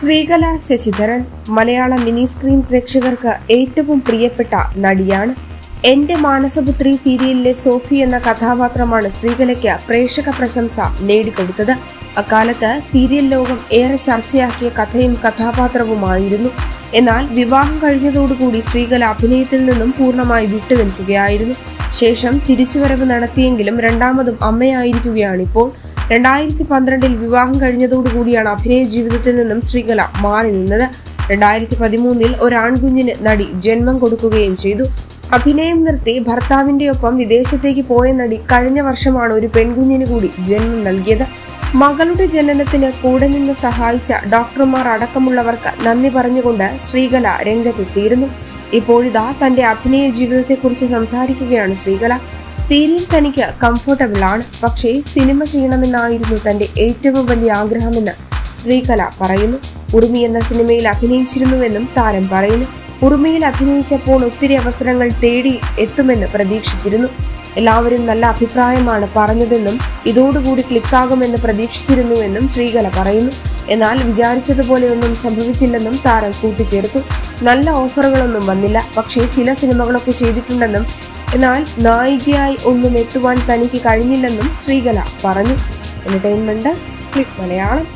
ശ്രീകല ശശിധരൻ മലയാള mini screen പ്രേക്ഷകർക്ക് ഏറ്റവും പ്രിയപ്പെട്ട നടിയാണ്. എന്റെ മാനസപുത്രി സീരിയലിലെ സോഫി എന്ന കഥാപാത്രമാണ് ശ്രീകലയ്ക്ക് പ്രേക്ഷക പ്രശംസ നേടിക്കൊടുത്തത്. അക്കാലത്ത് സീരിയൽ ലോകം ഏറെ ചർച്ചയാക്കിയ കഥയും കഥാപാത്രവുമായിരുന്നു. എന്നാൽ വിവാഹം കഴിഞ്ഞതോടുകൂടി ശ്രീകല അഭിനയത്തിൽ നിന്നും പൂർണമായി വിട്ടുനിൽക്കുകയായിരുന്നു. ശേഷം തിരിച്ചുവരവ് നടത്തിയെങ്കിലും രണ്ടാമതും അമ്മയായിരിക്കുകയാണിപ്പോൾ. രണ്ടായിരത്തി പന്ത്രണ്ടിൽ വിവാഹം കഴിഞ്ഞതോടുകൂടിയാണ് അഭിനയ ജീവിതത്തിൽ നിന്നും ശ്രീകല മാറി നിന്നത്. രണ്ടായിരത്തി പതിമൂന്നിൽ ഒരാൺകുഞ്ഞിന് നടി ജന്മം കൊടുക്കുകയും ചെയ്തു. അഭിനയം നിർത്തി ഭർത്താവിന്റെ ഒപ്പം വിദേശത്തേക്ക് പോയ നടി കഴിഞ്ഞ വർഷമാണ് ഒരു പെൺകുഞ്ഞിന് കൂടി ജന്മം നൽകിയത്. മകളുടെ ജനനത്തിന് കൂടെ നിന്ന് സഹായിച്ച ഡോക്ടർമാർ അടക്കമുള്ളവർക്ക് നന്ദി പറഞ്ഞുകൊണ്ട് ശ്രീകല രംഗത്തെത്തിയിരുന്നു. ഇപ്പോഴിതാ തന്റെ അഭിനയ ജീവിതത്തെക്കുറിച്ച് സംസാരിക്കുകയാണ് ശ്രീകല. സീരിയൽ തനിക്ക് കംഫർട്ടബിൾ ആണ്. പക്ഷേ സിനിമ ചെയ്യണമെന്നായിരുന്നു തന്റെ ഏറ്റവും വലിയ ആഗ്രഹമെന്ന് ശ്രീകല പറയുന്നു. ഉറുമി എന്ന സിനിമയിൽ അഭിനയിച്ചിരുന്നുവെന്നും താരം പറയുന്നു. ഉറുമിയിൽ അഭിനയിച്ചപ്പോൾ ഒത്തിരി അവസരങ്ങൾ തേടി എത്തുമെന്ന് പ്രതീക്ഷിച്ചിരുന്നു. എല്ലാവരും നല്ല അഭിപ്രായമാണ് പറഞ്ഞതെന്നും ഇതോടുകൂടി ക്ലിക്കാകുമെന്ന് പ്രതീക്ഷിച്ചിരുന്നുവെന്നും ശ്രീകല പറയുന്നു. എന്നാൽ വിചാരിച്ചതുപോലെയൊന്നും സംഭവിച്ചില്ലെന്നും താരം കൂട്ടിച്ചേർത്തു. നല്ല ഓഫറുകളൊന്നും വന്നില്ല. പക്ഷേ ചില സിനിമകളൊക്കെ ചെയ്തിട്ടുണ്ടെന്നും എന്നാൽ നായികയായി ഒന്നും എത്തുവാൻ തനിക്ക് കഴിഞ്ഞില്ലെന്നും ശ്രീകല പറഞ്ഞു. Entertainment click Malayalam.